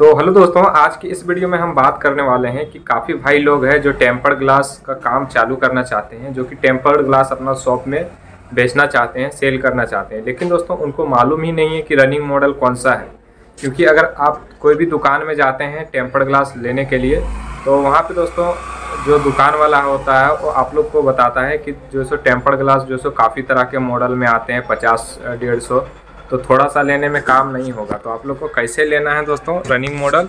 तो हेलो दोस्तों, आज की इस वीडियो में हम बात करने वाले हैं कि काफ़ी भाई लोग हैं जो टेम्पर्ड ग्लास का काम चालू करना चाहते हैं, जो कि टेम्पर्ड ग्लास अपना शॉप में बेचना चाहते हैं, सेल करना चाहते हैं। लेकिन दोस्तों, उनको मालूम ही नहीं है कि रनिंग मॉडल कौन सा है। क्योंकि अगर आप कोई भी दुकान में जाते हैं टेम्पर्ड ग्लास लेने के लिए तो वहाँ पे दोस्तों जो दुकान वाला होता है, वो आप लोग को बताता है कि जो सो टेम्पर्ड ग्लास जो सो काफ़ी तरह के मॉडल में आते हैं, पचास, डेढ़ सौ तो थोड़ा सा लेने में काम नहीं होगा। तो आप लोग को कैसे लेना है दोस्तों? रनिंग मॉडल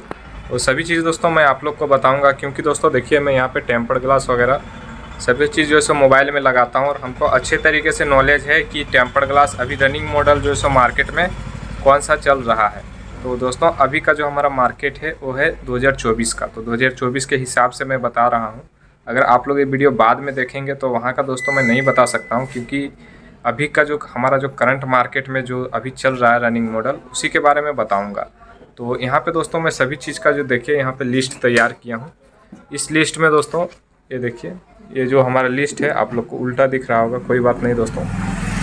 वो सभी चीज़ दोस्तों मैं आप लोग को बताऊँगा, क्योंकि दोस्तों देखिए मैं यहाँ पे टेम्पर्ड ग्लास वगैरह सभी चीज़ जो है सो मोबाइल में लगाता हूँ और हमको अच्छे तरीके से नॉलेज है कि टेम्पर्ड ग्लास अभी रनिंग मॉडल जो है सो मार्केट में कौन सा चल रहा है। तो दोस्तों अभी का जो हमारा मार्केट है, वो है 2024 का। तो 2024 के हिसाब से मैं बता रहा हूँ। अगर आप लोग ये वीडियो बाद में देखेंगे तो वहाँ का दोस्तों मैं नहीं बता सकता हूँ, क्योंकि अभी का जो हमारा जो करंट मार्केट में जो अभी चल रहा है रनिंग मॉडल उसी के बारे में बताऊँगा। तो यहाँ पे दोस्तों मैं सभी चीज़ का जो देखिए, यहाँ पे लिस्ट तैयार किया हूँ। इस लिस्ट में दोस्तों, ये देखिए, ये जो हमारा लिस्ट है, आप लोग को उल्टा दिख रहा होगा, कोई बात नहीं दोस्तों।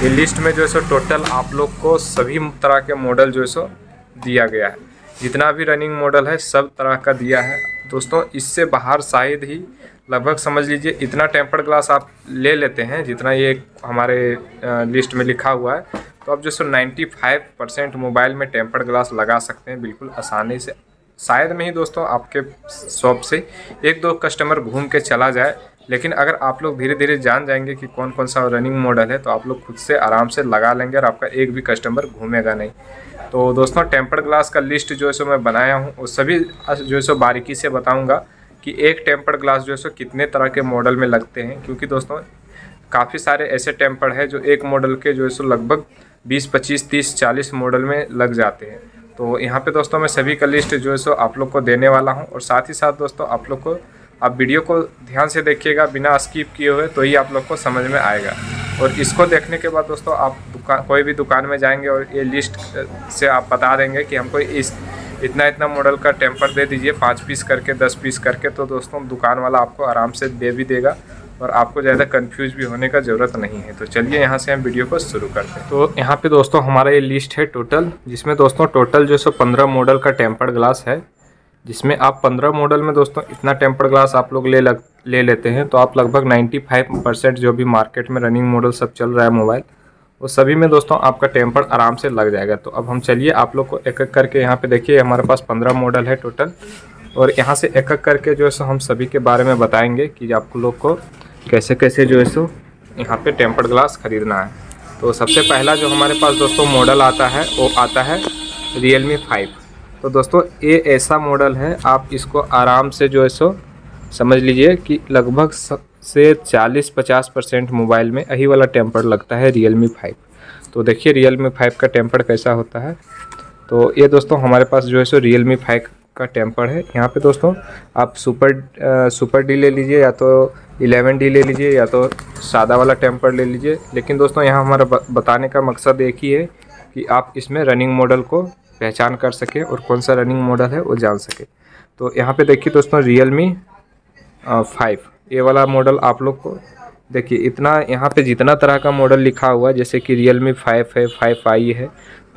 ये लिस्ट में जो है सो टोटल आप लोग को सभी तरह के मॉडल जो है सो दिया गया है। जितना भी रनिंग मॉडल है, सब तरह का दिया है। दोस्तों, इससे बाहर शायद ही लगभग समझ लीजिए इतना टेम्पर्ड ग्लास आप ले लेते हैं, जितना ये हमारे लिस्ट में लिखा हुआ है तो आप जो सो 95 परसेंट मोबाइल में टेम्पर्ड ग्लास लगा सकते हैं बिल्कुल आसानी से। शायद में ही दोस्तों, आपके शॉप से एक दो कस्टमर घूम के चला जाए, लेकिन अगर आप लोग धीरे धीरे जान जाएँगे कि कौन कौन सा रनिंग मॉडल है तो आप लोग खुद से आराम से लगा लेंगे और आपका एक भी कस्टमर घूमेगा नहीं। तो दोस्तों, टेम्पर्ड ग्लास का लिस्ट जो है सो मैं बनाया हूँ, वो सभी, जो है सो बारीकी से बताऊँगा। कि एक टेम्पर्ड ग्लास जो है सो कितने तरह के मॉडल में लगते हैं क्योंकि दोस्तों काफ़ी सारे ऐसे टेम्पर्ड है जो एक मॉडल के जो है सो लगभग 20, 25, 30, 40 मॉडल में लग जाते हैं। तो यहाँ पे दोस्तों मैं सभी का लिस्ट जो है सो आप लोग को देने वाला हूँ और साथ ही साथ दोस्तों आप लोग को आप वीडियो को ध्यान से देखिएगा बिना स्किप किए हुए तो ही आप लोग को समझ में आएगा। और इसको देखने के बाद दोस्तों आप दुकान कोई भी दुकान में जाएँगे और ये लिस्ट से आप बता देंगे कि हमको इस इतना इतना मॉडल का टेम्पर दे दीजिए, पाँच पीस करके, दस पीस करके तो दोस्तों दुकान वाला आपको आराम से दे भी देगा और आपको ज़्यादा कंफ्यूज भी होने का ज़रूरत नहीं है। तो चलिए यहाँ से हम वीडियो को शुरू करते हैं। तो यहाँ पे दोस्तों हमारा ये लिस्ट है टोटल जिसमें दोस्तों टोटल जो सो पंद्रह मॉडल का टेम्पर्ड ग्लास है, जिसमें आप पंद्रह मॉडल में दोस्तों इतना टेम्पर्ड ग्लास आप लोग ले लग, ले लेते हैं तो आप लगभग नाइन्टी फाइव परसेंट जो भी मार्केट में रनिंग मॉडल सब चल रहा है मोबाइल वो सभी में दोस्तों आपका टेम्पर आराम से लग जाएगा। तो अब हम चलिए आप लोग को एक एक करके यहाँ पे देखिए, हमारे पास पंद्रह मॉडल है टोटल। और यहाँ से एक एक करके जो है सो हम सभी के बारे में बताएँगे कि आप लोग को कैसे कैसे जो है सो यहाँ पे टेम्पर्ड ग्लास ख़रीदना है। तो सबसे पहला जो हमारे पास दोस्तों मॉडल आता है, वो आता है रियल मी फाइव तो दोस्तों, ये ऐसा मॉडल है, आप इसको आराम से जो है सो समझ लीजिए कि लगभग से 40-50 परसेंट मोबाइल में यही वाला टेम्पर लगता है रियल मी फाइव तो देखिए रियल मी फाइव का टेम्पर कैसा होता है? तो ये दोस्तों हमारे पास जो है सो रियल मी फाइव का टेम्पर है। यहाँ पे दोस्तों आप सुपर आ, सुपर डी ले लीजिए या तो इलेवन डी ले लीजिए या तो सादा वाला टेम्पर ले लीजिए। लेकिन दोस्तों यहाँ हमारा बताने का मकसद एक ही है कि आप इसमें रनिंग मॉडल को पहचान कर सकें और कौन सा रनिंग मॉडल है वो जान सके। तो यहाँ पे देखिए दोस्तों रियल मी फाइव ये वाला मॉडल आप लोग को देखिए, इतना यहाँ पे जितना तरह का मॉडल लिखा हुआ है, जैसे कि रियल मी फाइव है फाइव आई है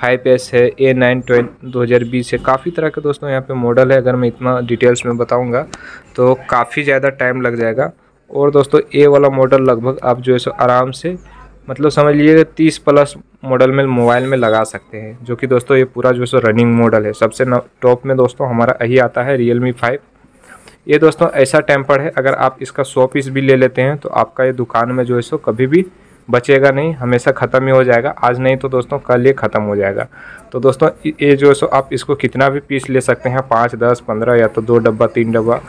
फाइव एस है ए नाइन ट्वेल दो हज़ार बीस है, काफ़ी तरह के दोस्तों यहाँ पे मॉडल है, अगर मैं इतना डिटेल्स में बताऊँगा तो काफ़ी ज़्यादा टाइम लग जाएगा। और दोस्तों ए वाला मॉडल लगभग आप जो है सो आराम से मतलब समझ लीजिए तीस प्लस मॉडल में मोबाइल में लगा सकते हैं, जो कि दोस्तों ये पूरा जो है सो रनिंग मॉडल है। सबसे टॉप में दोस्तों हमारा यही आता है रियल मी फाइव ये दोस्तों, ऐसा टेम्पर है, अगर आप इसका सौ पीस भी ले लेते हैं तो आपका ये दुकान में जो है सो कभी भी बचेगा नहीं, हमेशा ख़त्म ही हो जाएगा। आज नहीं तो दोस्तों, कल ये ख़त्म हो जाएगा। तो दोस्तों ये जो है सो आप इसको कितना भी पीस ले सकते हैं, पाँच, दस, पंद्रह या तो दो डब्बा, तीन डब्बा,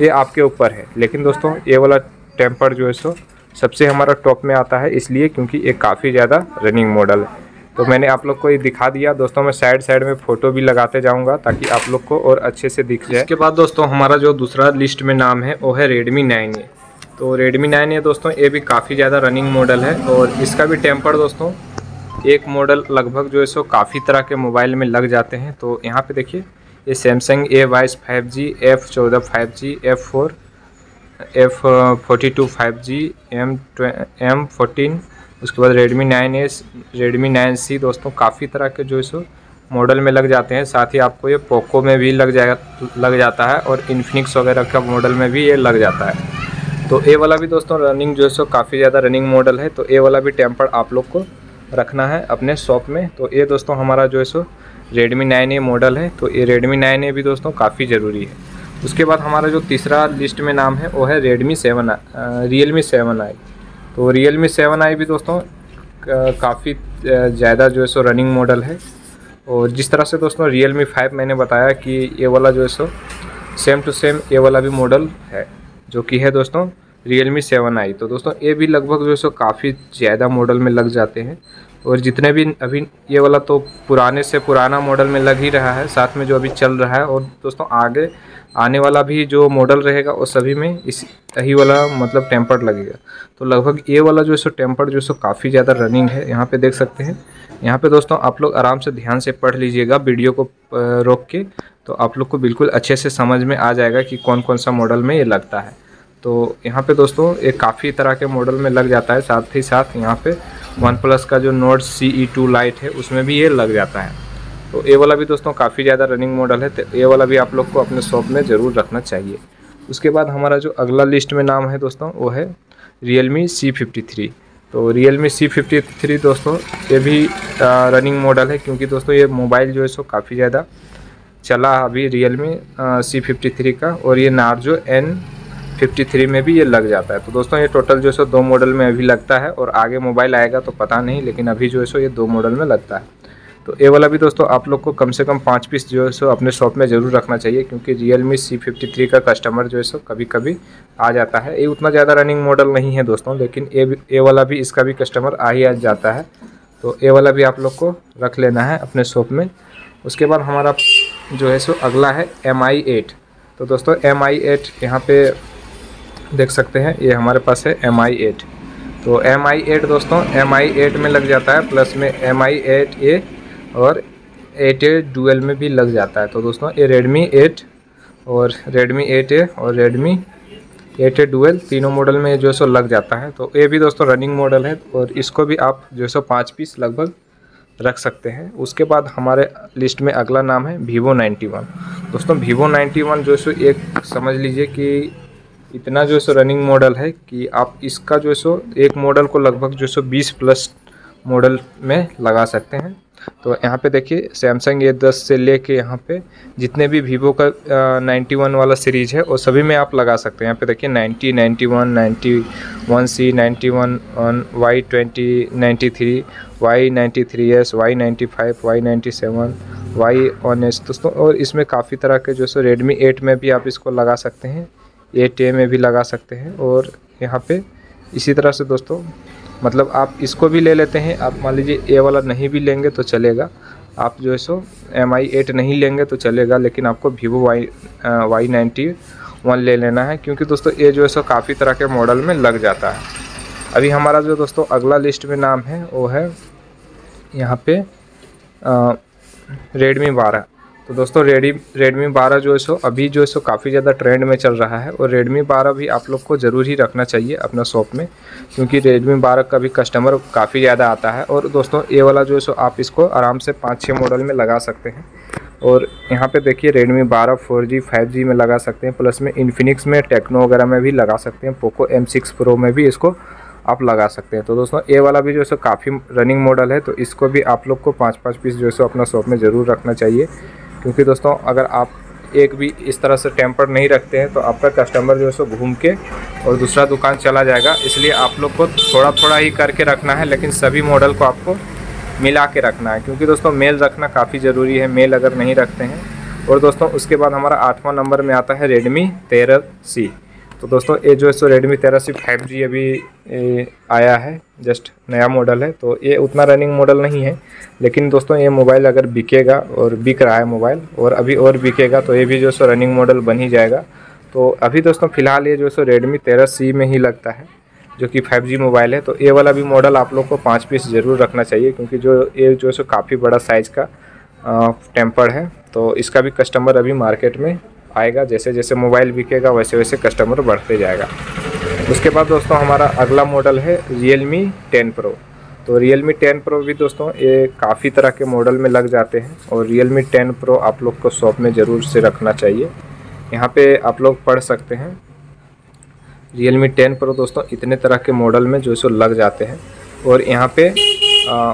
ये आपके ऊपर है। लेकिन दोस्तों, ये वाला टेम्पर जो है सो सबसे हमारा टॉप में आता है, इसलिए क्योंकि ये काफ़ी ज़्यादा रनिंग मॉडल है। तो मैंने आप लोग को ये दिखा दिया। दोस्तों, मैं साइड साइड में फ़ोटो भी लगाते जाऊँगा ताकि आप लोग को और अच्छे से दिख जाए। इसके बाद दोस्तों, हमारा जो दूसरा लिस्ट में नाम है, वो है रेडमी नाइन ए तो रेडमी नाइन ए दोस्तों, ये भी काफ़ी ज़्यादा रनिंग मॉडल है और इसका भी टेम्पर दोस्तों, एक मॉडल लगभग जो है सो काफ़ी तरह के मोबाइल में लग जाते हैं। तो यहाँ पर देखिए, ये सैमसंग ए वाइस फाइव जी एफ़ चौदह five G F four F forty two five G M M fourteen उसके बाद Redmi nine S Redmi nine C दोस्तों, काफ़ी तरह के जो है सो मॉडल में लग जाते हैं। साथ ही आपको ये पोको में भी लग जाएगा, लग जाता है और इन्फिनिक्स वगैरह का मॉडल में भी ये लग जाता है। तो ए वाला भी दोस्तों रनिंग जो है सो काफ़ी ज़्यादा रनिंग मॉडल है तो ए वाला भी टेम्पर आप लोग को रखना है अपने शॉप में। तो ये दोस्तों, हमारा जो है सो रेडमी नाइन ए मॉडल है तो ये रेडमी नाइन ए भी दोस्तों, काफ़ी ज़रूरी है। उसके बाद हमारा जो तीसरा लिस्ट में नाम है, वो है Redmi seven Realme seven I तो रियल मी सेवन आई भी दोस्तों काफ़ी ज़्यादा जो है सो रनिंग मॉडल है। और जिस तरह से दोस्तों रियल मी फाइव मैंने बताया कि ये वाला जो है सो सेम टू सेम ये वाला भी मॉडल है, जो कि है दोस्तों रियल मी सेवन आई तो दोस्तों ये भी लगभग जो है सो काफ़ी ज़्यादा मॉडल में लग जाते हैं। और जितने भी अभी ये वाला तो पुराने से पुराना मॉडल में लग ही रहा है, साथ में जो अभी चल रहा है। और दोस्तों आगे आने वाला भी जो मॉडल रहेगा, वो सभी में इस, यही वाला मतलब टेम्पर्ड लगेगा। तो लगभग ये वाला जो है सो टेम्पर्ड जो सो काफ़ी ज़्यादा रनिंग है, यहाँ पे देख सकते हैं। यहाँ पे दोस्तों, आप लोग आराम से ध्यान से पढ़ लीजिएगा वीडियो को रोक के। तो आप लोग को बिल्कुल अच्छे से समझ में आ जाएगा कि कौन कौन सा मॉडल में ये लगता है। तो यहाँ पे दोस्तों, ये काफ़ी तरह के मॉडल में लग जाता है। साथ ही साथ यहाँ पे वन प्लस का जो note C E two lite है, उसमें भी ये लग जाता है। तो ये वाला भी दोस्तों काफ़ी ज़्यादा रनिंग मॉडल है तो ये वाला भी आप लोग को अपने शॉप में ज़रूर रखना चाहिए। उसके बाद हमारा जो अगला लिस्ट में नाम है दोस्तों, वो है Realme C fifty three तो Realme C fifty three दोस्तों, ये भी रनिंग मॉडल है, क्योंकि दोस्तों ये मोबाइल जो है सो काफ़ी ज़्यादा चला अभी Realme C fifty three का, और ये नार्जो एन फिफ्टी थ्री में भी ये लग जाता है। तो दोस्तों ये टोटल जो है सो दो मॉडल में अभी लगता है, और आगे मोबाइल आएगा तो पता नहीं, लेकिन अभी जो है सो ये दो मॉडल में लगता है। तो ये वाला भी दोस्तों आप लोग को कम से कम पाँच पीस जो है सो अपने शॉप में ज़रूर रखना चाहिए, क्योंकि Realme C fifty three का कस्टमर जो है सो कभी कभी आ जाता है। ये उतना ज़्यादा रनिंग मॉडल नहीं है दोस्तों, लेकिन ये ये वाला भी इसका भी कस्टमर आ ही आ जाता है। तो ये वाला भी आप लोग को रख लेना है अपने शॉप में। उसके बाद हमारा जो है सो अगला है एम आई एट तो दोस्तों एम आई एट यहाँ पे देख सकते हैं, ये हमारे पास है एम आई एट तो एम आई एट दोस्तों एम आई एट में लग जाता है प्लस में एम आई एट ए और एट ए डुअल में भी लग जाता है। तो दोस्तों, ये रेडमी एट और रेडमी एट ए और रेडमी एट ए डुअल तीनों मॉडल में जो सो लग जाता है। तो ये भी दोस्तों रनिंग मॉडल है और इसको भी आप जो सो पाँच पीस लगभग रख सकते हैं। उसके बाद हमारे लिस्ट में अगला नाम है वीवो नाइन्टी वन दोस्तों वीवो नाइन्टी वन जो सो एक समझ लीजिए कि इतना जो सो रनिंग मॉडल है कि आप इसका जो सो एक मॉडल को लगभग जो सो बीस प्लस मॉडल में लगा सकते हैं। तो यहाँ पे देखिए सैमसंग ए दस से लेके यहाँ पे जितने भी वीवो का नाइन्टी वन वाला सीरीज़ है, वो सभी में आप लगा सकते हैं। यहाँ पे देखिए ninety ninety one ninety one C ninety one one Y twenty ninety three Y ninety three S Y ninety five Y ninety seven Y one S दोस्तों, और इसमें काफ़ी तरह के जो सो रेडमी एट में भी आप इसको लगा सकते हैं एट ए में भी लगा सकते हैं, और यहाँ पे इसी तरह से दोस्तों मतलब आप इसको भी ले लेते हैं, आप मान लीजिए ए वाला नहीं भी लेंगे तो चलेगा। आप जो है सो एम आई एट नहीं लेंगे तो चलेगा, लेकिन आपको Vivo Y Y ninety one ले लेना है, क्योंकि दोस्तों ये जो है सो काफ़ी तरह के मॉडल में लग जाता है। अभी हमारा जो दोस्तों अगला लिस्ट में नाम है, वो है यहाँ पे रेडमी बारह। तो दोस्तों रेडी रेडमी बारह जो है सो, अभी जो है सो, काफ़ी ज़्यादा ट्रेंड में चल रहा है और रेडमी बारह भी आप लोग को ज़रूर ही रखना चाहिए अपना शॉप में, क्योंकि रेडमी बारह का भी कस्टमर काफ़ी ज़्यादा आता है और दोस्तों, ये वाला जो है सो, आप इसको आराम से पाँच छः मॉडल में लगा सकते हैं। और यहाँ पे देखिए रेडमी बारह फोर जी फाइव जी में लगा सकते हैं प्लस में इन्फिनिक्स में टेक्नो वगैरह में भी लगा सकते हैं पोको एम सिक्स प्रो में भी इसको आप लगा सकते हैं। तो दोस्तों, ये वाला भी जो है सो, काफ़ी रनिंग मॉडल है तो इसको भी आप लोग को पाँच पाँच पीस जो है सो, अपना शॉप में ज़रूर रखना चाहिए। क्योंकि दोस्तों, अगर आप एक भी इस तरह से टेम्पर नहीं रखते हैं तो आपका कस्टमर जो है सो घूम के और दूसरा दुकान चला जाएगा। इसलिए आप लोग को थोड़ा थोड़ा ही करके रखना है, लेकिन सभी मॉडल को आपको मिला के रखना है। क्योंकि दोस्तों मेल रखना काफ़ी ज़रूरी है मेल अगर नहीं रखते हैं। और दोस्तों, उसके बाद हमारा आठवां नंबर में आता है रेडमी तेरह सी तो दोस्तों, ये जो है सो रेडमी तेरह सी फाइव जी अभी आया है जस्ट नया मॉडल है तो ये उतना रनिंग मॉडल नहीं है, लेकिन दोस्तों ये मोबाइल अगर बिकेगा और बिक रहा है मोबाइल और अभी और बिकेगा तो ये भी जो है सो रनिंग मॉडल बन ही जाएगा। तो अभी दोस्तों, फ़िलहाल ये जो है सो रेडमी तेरह सी में ही लगता है, जो कि फाइव जी मोबाइल है तो ये वाला भी मॉडल आप लोग को पाँच पीस ज़रूर रखना चाहिए, क्योंकि जो ये जो है सो काफ़ी बड़ा साइज़ का टेम्पर है तो इसका भी कस्टमर अभी मार्केट में आएगा, जैसे जैसे मोबाइल बिकेगा, वैसे वैसे कस्टमर बढ़ते जाएगा। उसके बाद दोस्तों, हमारा अगला मॉडल है रियल मी टेन प्रो तो रियल मी टेन प्रो भी दोस्तों, ये काफ़ी तरह के मॉडल में लग जाते हैं और रियल मी टेन प्रो आप लोग को शॉप में ज़रूर से रखना चाहिए। यहाँ पे आप लोग पढ़ सकते हैं। रियल मी टेन प्रो दोस्तों, इतने तरह के मॉडल में जो सो लग जाते हैं और यहाँ पे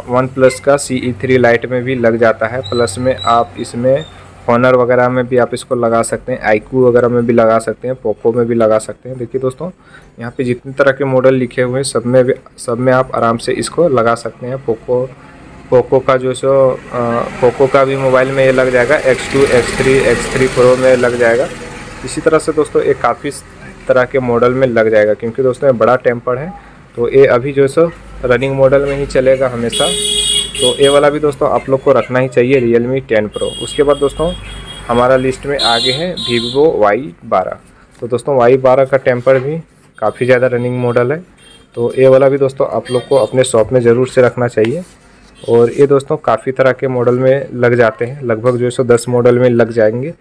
वन प्लस का सी ई थ्री लाइट में भी लग जाता है। प्लस में आप इसमें ऑनर वगैरह में भी आप इसको लगा सकते हैं आईकू वगैरह में भी लगा सकते हैं पोको में भी लगा सकते हैं। देखिए दोस्तों, यहाँ पे जितने तरह के मॉडल लिखे हुए हैं, सब में भी, सब में आप आराम से इसको लगा सकते हैं। पोको पोको का जो सो पोको का भी मोबाइल में ये लग जाएगा X two X three X three pro में लग जाएगा। इसी तरह से दोस्तों, ये काफ़ी तरह के मॉडल में लग जाएगा, क्योंकि दोस्तों ये बड़ा टेम्पर है। तो ये अभी जो सो रनिंग मॉडल में ही चलेगा हमेशा। तो ये वाला भी दोस्तों आप लोग को रखना ही चाहिए रियल मी टेन प्रो उसके बाद दोस्तों, हमारा लिस्ट में आगे है वीवो वाई बारह। तो दोस्तों वाई बारह का टेम्पर भी काफ़ी ज़्यादा रनिंग मॉडल है। तो ये वाला भी दोस्तों, आप लोग को अपने शॉप में ज़रूर से रखना चाहिए। और ये दोस्तों, काफ़ी तरह के मॉडल में लग जाते हैं। लगभग जो है सो दस मॉडल में लग जाएँगे।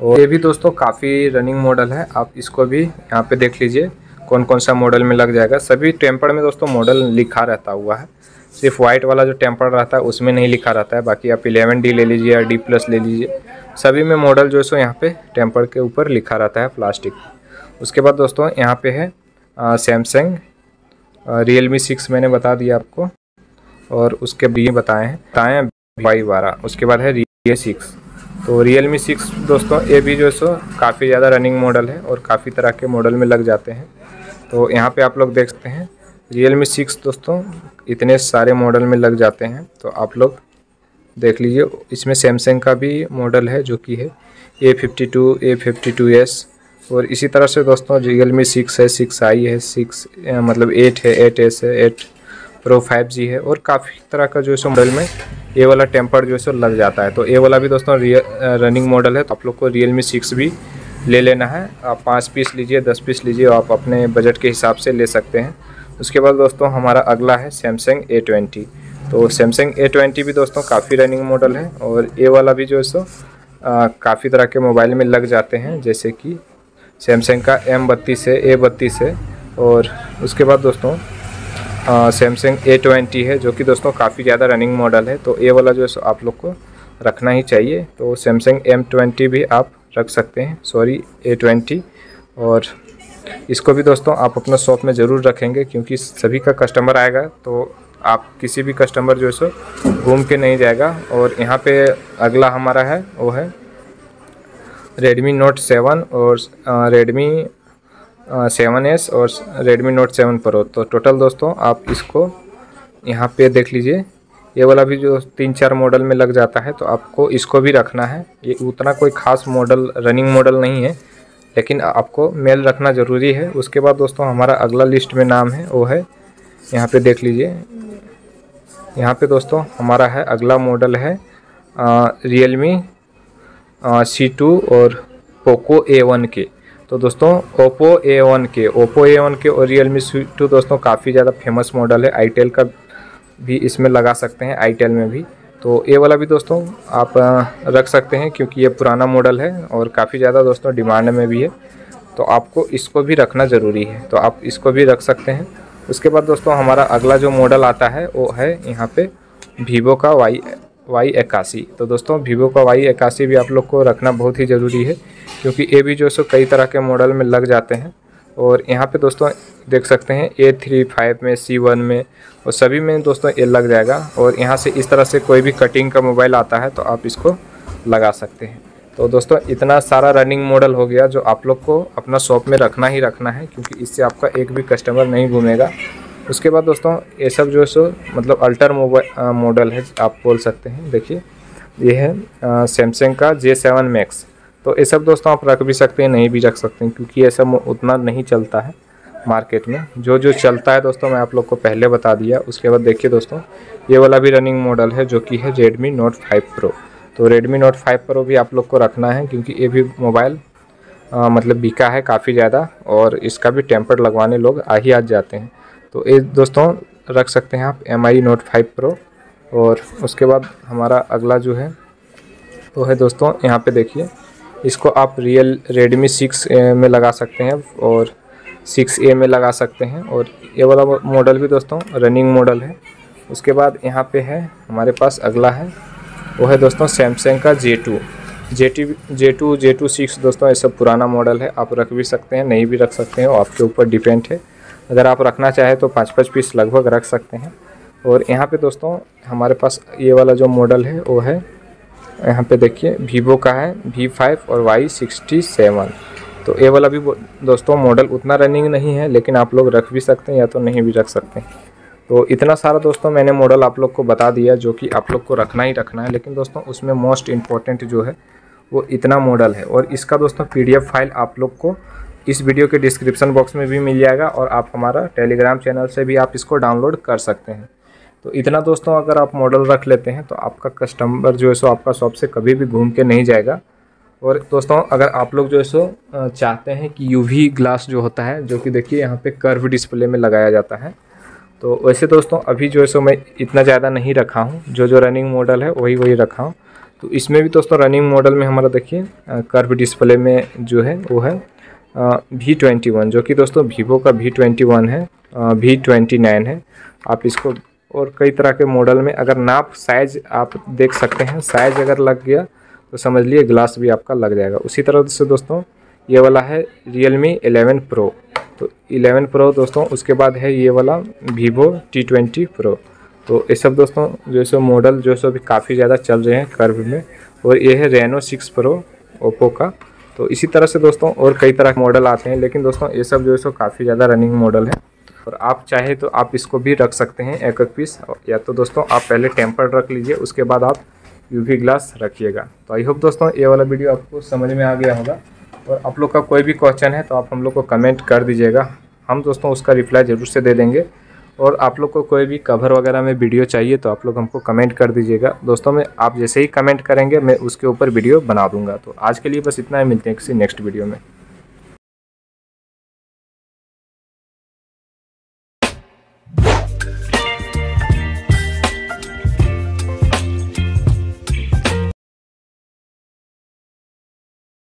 और ये भी दोस्तों, काफ़ी रनिंग मॉडल है। आप इसको भी यहाँ पे देख लीजिए कौन कौन सा मॉडल में लग जाएगा। सभी टेम्पर में दोस्तों मॉडल लिखा रहता हुआ है। सिर्फ़ वाइट वाला जो टेम्पर रहता है, उसमें नहीं लिखा रहता है। बाकी आप इलेवन डी ले लीजिए या डी प्लस ले लीजिए। सभी में मॉडल जो है सो यहाँ पे टेम्पर के ऊपर लिखा रहता है प्लास्टिक उसके बाद दोस्तों, यहाँ पे है सैमसंग रियल मी सिक्स मैंने बता दिया आपको। और उसके भी बताए हैं बताएँ वाई बारह उसके बाद है रियल सिक्स तो रियल मी सिक्स दोस्तों, ये भी जो है सो काफ़ी ज़्यादा रनिंग मॉडल है और काफ़ी तरह के मॉडल में लग जाते हैं। तो यहाँ पे आप लोग देख सकते हैं रियल मी सिक्स दोस्तों, इतने सारे मॉडल में लग जाते हैं तो आप लोग देख लीजिए, इसमें सैमसंग का भी मॉडल है, जो कि है A fifty two A fifty two S और इसी तरह से दोस्तों रियल मी सिक्स है सिक्स आई है सिक्स मतलब एट है एट एस है एट प्रो फाइव जी है, और काफ़ी तरह का जो है सो मॉडल में ए वाला टेम्पर जो है सो लग जाता है। तो ए वाला भी दोस्तों रनिंग मॉडल है तो आप लोग को रियल मी सिक्स भी ले लेना है। आप पाँच पीस लीजिए, दस पीस लीजिए, आप अपने बजट के हिसाब से ले सकते हैं। उसके बाद दोस्तों हमारा अगला है सैमसंग ए ट्वेंटी तो सैमसंग ए ट्वेंटी भी दोस्तों काफ़ी रनिंग मॉडल है और ए वाला भी जो है सो काफ़ी तरह के मोबाइल में लग जाते हैं, जैसे कि सैमसंग का एम बत्तीस है ए बत्तीस है और उसके बाद दोस्तों सैमसंग ए ट्वेंटी है, जो कि दोस्तों काफ़ी ज़्यादा रनिंग मॉडल है। तो ए वाला जो है आप लोग को रखना ही चाहिए। तो सैमसंग एम ट्वेंटी भी आप रख सकते हैं। सॉरी ए ट्वेंटी और इसको भी दोस्तों आप अपना शॉप में ज़रूर रखेंगे, क्योंकि सभी का कस्टमर आएगा तो आप किसी भी कस्टमर जो है सो, घूम के नहीं जाएगा। और यहाँ पे अगला हमारा है, वो है रेडमी नोट सेवन और रेडमी सेवन एस और रेडमी नोट सेवन प्रो तो टोटल दोस्तों आप इसको यहाँ पे देख लीजिए। ये वाला भी जो तीन चार मॉडल में लग जाता है तो आपको इसको भी रखना है। ये उतना कोई ख़ास मॉडल रनिंग मॉडल नहीं है। लेकिन आपको मेल रखना ज़रूरी है। उसके बाद दोस्तों, हमारा अगला लिस्ट में नाम है, वो है, यहाँ पे देख लीजिए। यहाँ पे दोस्तों, हमारा है, अगला मॉडल है रियल मी सी टू और पोको ए वन के तो दोस्तों Oppo A one K Oppo A one K और रियल मी सी टू दोस्तों, काफ़ी ज़्यादा फ़ेमस मॉडल है। आईटेल का भी इसमें लगा सकते हैं आईटेल में भी। तो ये वाला भी दोस्तों आप रख सकते हैं क्योंकि ये पुराना मॉडल है और काफ़ी ज़्यादा दोस्तों डिमांड में भी है। तो आपको इसको भी रखना ज़रूरी है। तो आप इसको भी रख सकते हैं। उसके बाद दोस्तों हमारा अगला जो मॉडल आता है, वो है यहाँ पे वीवो का वाई वाई इक्यासी तो दोस्तों वीवो का वाई इक्यासी भी आप लोग को रखना बहुत ही ज़रूरी है, क्योंकि ये भी जो सो कई तरह के मॉडल में लग जाते हैं। और यहाँ पे दोस्तों देख सकते हैं ए थ्री फाइव में सी वन में, और सभी में दोस्तों ये लग जाएगा। और यहाँ से इस तरह से कोई भी कटिंग का मोबाइल आता है तो आप इसको लगा सकते हैं। तो दोस्तों, इतना सारा रनिंग मॉडल हो गया, जो आप लोग को अपना शॉप में रखना ही रखना है, क्योंकि इससे आपका एक भी कस्टमर नहीं घूमेगा। उसके बाद दोस्तों, ये सब जो सो मतलब अल्टर मोबाइल मॉडल है, आप बोल सकते हैं। देखिए, ये है सैमसंग का जे सेवन मैक्स तो ये सब दोस्तों आप रख भी सकते हैं, नहीं भी रख सकते हैं, क्योंकि ये सब उतना नहीं चलता है मार्केट में। जो जो चलता है दोस्तों, मैं आप लोग को पहले बता दिया, उसके बाद देखिए दोस्तों, ये वाला भी रनिंग मॉडल है, जो कि है रेडमी नोट फाइव प्रो तो रेडमी नोट फाइव प्रो भी आप लोग को रखना है, क्योंकि ये भी मोबाइल मतलब बिका है काफ़ी ज़्यादा, और इसका भी टेम्पर लगवाने लोग आ ही आ जाते हैं। तो ये दोस्तों, रख सकते हैं आप M I note five pro और उसके बाद हमारा अगला जो है, वो है दोस्तों, यहाँ पे देखिए इसको आप रियल रेडमी सिक्स में लगा सकते हैं और सिक्स ए में लगा सकते हैं। और ये वाला मॉडल भी दोस्तों रनिंग मॉडल है। उसके बाद यहाँ पे है, हमारे पास अगला है। वो है दोस्तों सैमसंग का J two J T J two J two six दोस्तों ये सब पुराना मॉडल है। आप रख भी सकते हैं, नहीं भी रख सकते हैं। आपके ऊपर डिपेंड है। अगर आप रखना चाहें तो पाँच पाँच पीस लगभग रख सकते हैं। और यहाँ पे दोस्तों हमारे पास ये वाला जो मॉडल है, वो है यहाँ पे देखिए वीवो का है वी फाइव और वाई सिक्सटी सेवन तो ये वाला भी दोस्तों मॉडल उतना रनिंग नहीं है, लेकिन आप लोग रख भी सकते हैं या तो नहीं भी रख सकते तो इतना सारा दोस्तों मैंने मॉडल आप लोग को बता दिया, जो कि आप लोग को रखना ही रखना है। लेकिन दोस्तों उसमें मोस्ट इंपॉर्टेंट जो है, वो इतना मॉडल है। और इसका दोस्तों पीडीएफ फ़ाइल आप लोग को इस वीडियो के डिस्क्रिप्शन बॉक्स में भी मिल जाएगा और आप हमारा टेलीग्राम चैनल से भी आप इसको डाउनलोड कर सकते हैं। तो इतना दोस्तों अगर आप मॉडल रख लेते हैं तो आपका कस्टमर जो है सो आपका शॉप से कभी भी घूम के नहीं जाएगा। और दोस्तों, अगर आप लोग जो है सो चाहते हैं कि यूवी ग्लास जो होता है, जो कि देखिए यहाँ पे कर्व डिस्प्ले में लगाया जाता है तो वैसे दोस्तों, अभी जो है सो मैं इतना ज़्यादा नहीं रखा हूँ। जो जो रनिंग मॉडल है, वही वही रखा हूँ। तो इसमें भी दोस्तों रनिंग मॉडल में हमारा देखिए कर्व डिस्प्ले में जो है, वो है वी ट्वेंटी वन जो कि दोस्तों वीवो का वी ट्वेंटी वन है वी ट्वेंटी नाइन है। आप इसको और कई तरह के मॉडल में अगर नाप साइज़ आप देख सकते हैं साइज़ अगर लग गया तो समझ लिए ग्लास भी आपका लग जाएगा। उसी तरह से दोस्तों, ये वाला है रियल मी एलेवन प्रो तो एलेवन प्रो दोस्तों, उसके बाद है ये वाला वीवो टी ट्वेंटी प्रो तो ये सब दोस्तों, जो सो मॉडल जो सो अभी काफ़ी ज़्यादा चल रहे हैं कर्व में, और ये है रेनो सिक्स प्रो ओप्पो का। तो इसी तरह से दोस्तों, और कई तरह के मॉडल आते हैं, लेकिन दोस्तों, ये सब जो है सो काफ़ी ज़्यादा रनिंग मॉडल है। और आप चाहे तो आप इसको भी रख सकते हैं एक एक पीस। या तो दोस्तों आप पहले टेम्पर रख लीजिए, उसके बाद आप यूवी ग्लास रखिएगा। तो आई होप दोस्तों ये वाला वीडियो आपको समझ में आ गया होगा। और आप लोग का कोई भी क्वेश्चन है तो आप हम लोग को कमेंट कर दीजिएगा। हम दोस्तों उसका रिप्लाई ज़रूर से दे देंगे। और आप लोग को कोई भी कवर वगैरह में वीडियो चाहिए तो आप लोग हमको कमेंट कर दीजिएगा। दोस्तों में आप जैसे ही कमेंट करेंगे, मैं उसके ऊपर वीडियो बना दूँगा। तो आज के लिए बस इतना ही, मिलते हैं किसी नेक्स्ट वीडियो में।